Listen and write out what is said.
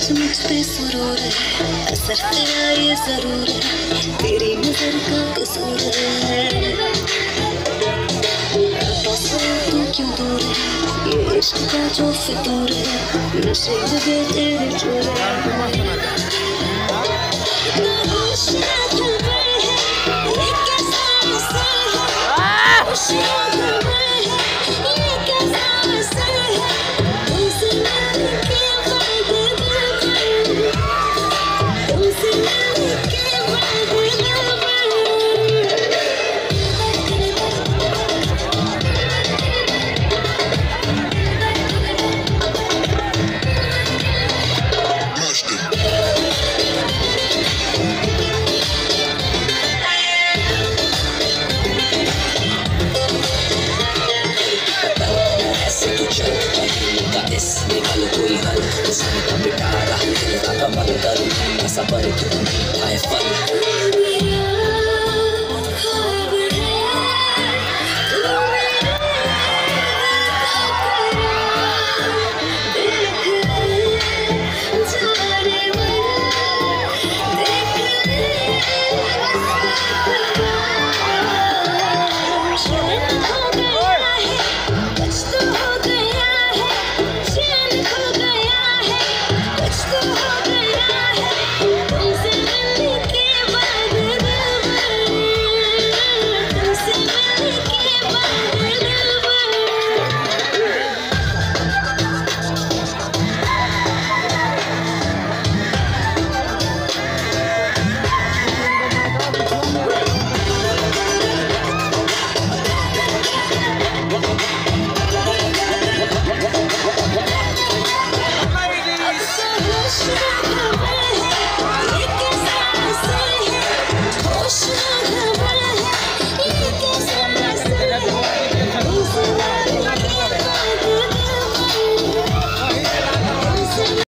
मंजूर है, असर तेरा ये ज़रूर है, तेरी नज़र का कसूर है। तू क्यों दूर है? ये इश्क का जो फितूर है, नशे तेरे चूर है। Cara, nada mal, dar um passa para